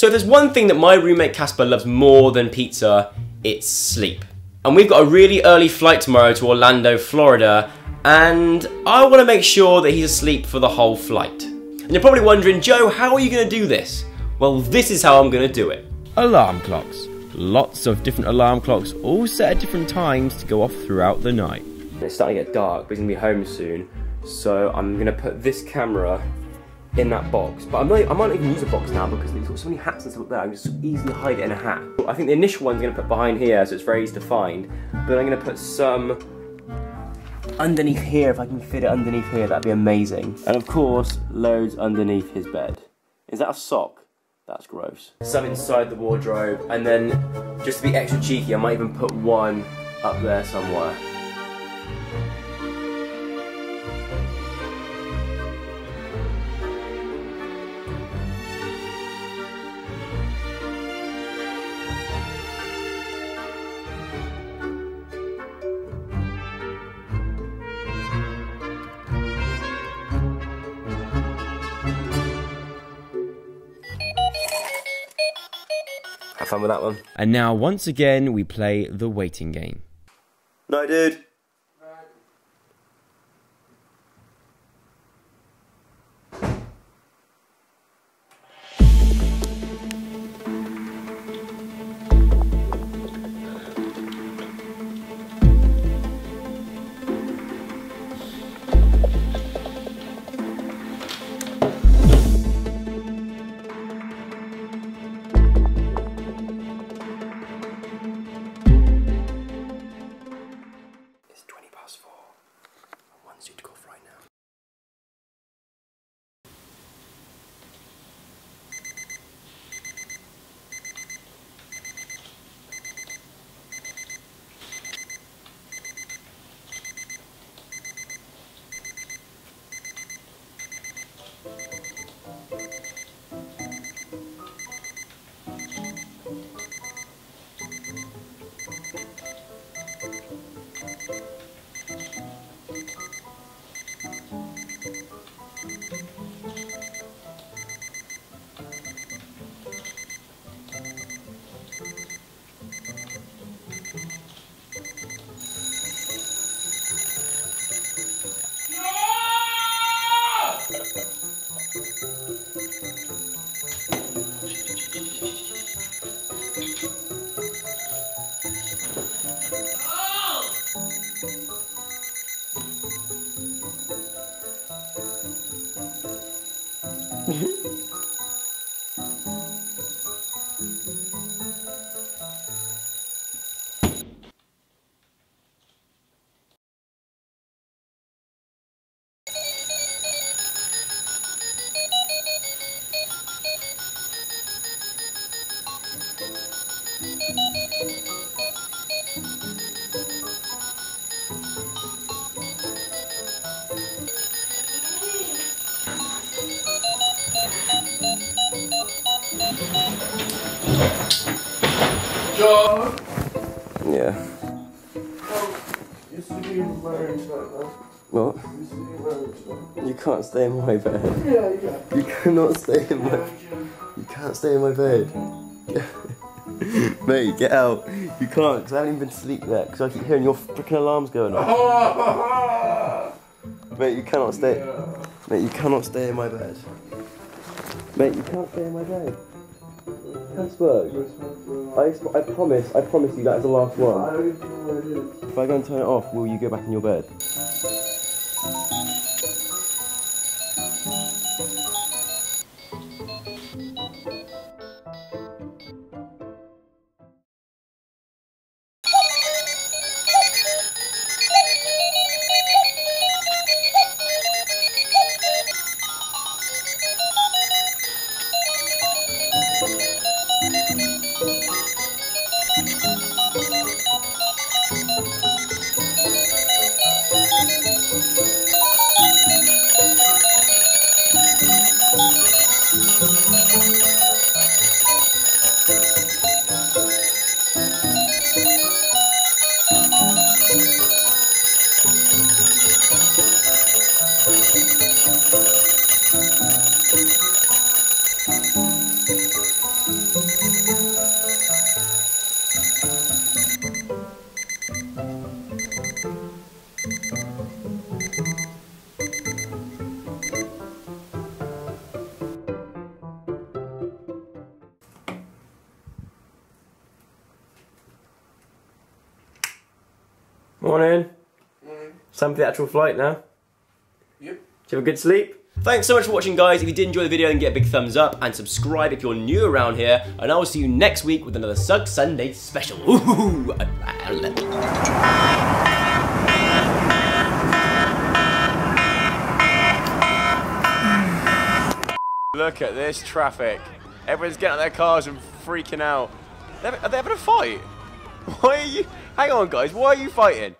So if there's one thing that my roommate Caspar loves more than pizza, it's sleep. And we've got a really early flight tomorrow to Orlando, Florida, and I want to make sure that he's asleep for the whole flight. And you're probably wondering, Joe, how are you going to do this? Well, this is how I'm going to do it. Alarm clocks. Lots of different alarm clocks, all set at different times to go off throughout the night. It's starting to get dark, but he's going to be home soon. So I'm going to put this camera in that box. But I'm not, I might not even use a box now because it's got so many hats and stuff up there. I can just easily hide it in a hat. I think the initial one's going to put behind here, so it's very easy to find. But I'm going to put some underneath here. If I can fit it underneath here, that'd be amazing. And of course, loads underneath his bed. Is that a sock? That's gross. Some inside the wardrobe, and then just to be extra cheeky, I might even put one up there somewhere. Fun with that one. And now, once again, we play the waiting game. No, dude. Mm-hmm. John! Yeah. You're sleeping married tonight, man. What? You're sleeping married tonight. You can't stay in my bed. Yeah, yeah. You cannot stay in my. You can't stay in my bed. Mate, get out. You can't, because I haven't even been sleep yet, because I keep hearing your freaking alarms going off. Mate, you cannot stay. Mate, you cannot stay in my bed. Mate, you can't stay in my bed. Caspar, I, I promise, I promise you that is the last one. don't even know what it is. If I go and turn it off, will you go back in your bed? Come on in. Morning. It's time for the actual flight now. Yep. Did you have a good sleep? Thanks so much for watching, guys. If you did enjoy the video, then get a big thumbs up and subscribe if you're new around here. And I will see you next week with another Sugg Sunday special. Ooh. Look at this traffic. Everyone's getting out of their cars and freaking out. Are they having a fight? Why are you? Hang on, guys. Why are you fighting?